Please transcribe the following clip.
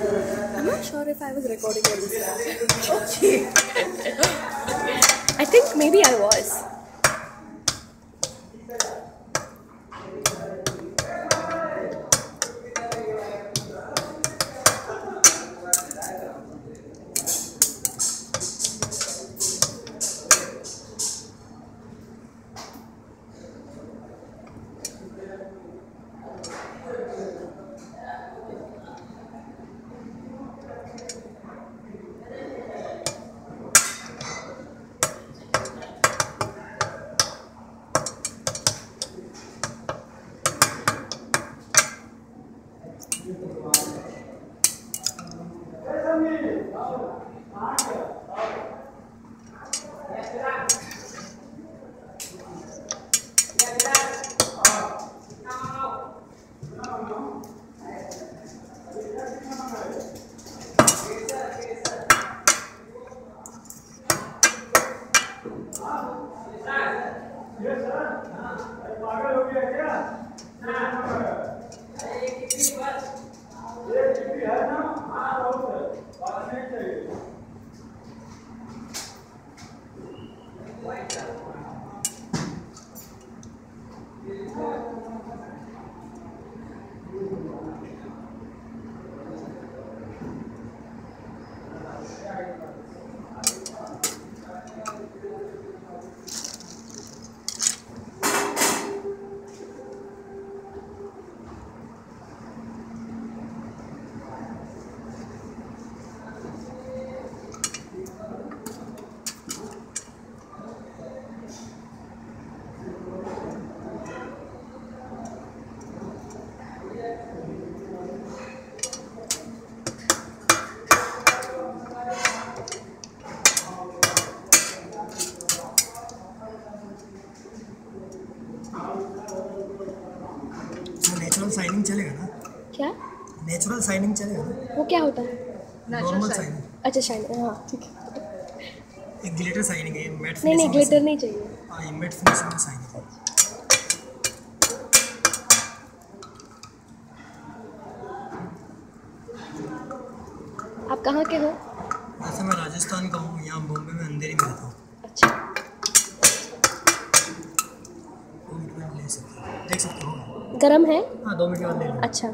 I'm not sure if I was recording this. Okay. I think maybe I was. Yes, sir. Yes, sir. हाँ, पागल हो गया क्या? हाँ. नेचुरल साइनिंग चलेगा ना? क्या? नेचुरल साइनिंग चलेगा ना? वो क्या होता है? नॉर्मल साइनिंग अच्छा शाइन हाँ ठीक है। एक ग्लिटर साइनिंग है मैट नहीं नहीं ग्लिटर नहीं चाहिए। हाँ। ये मैट फिनिशिंग में साइनिंग है। आप कहाँ के हो? वैसे मैं राजस्थान का हूँ यहाँ बॉम्बे में अंधेरी में रहता हूँ अच्छा दो मिनट में ले सकते हो देख सकते हो गरम है? हाँ दो मिनट बाद अच्छा।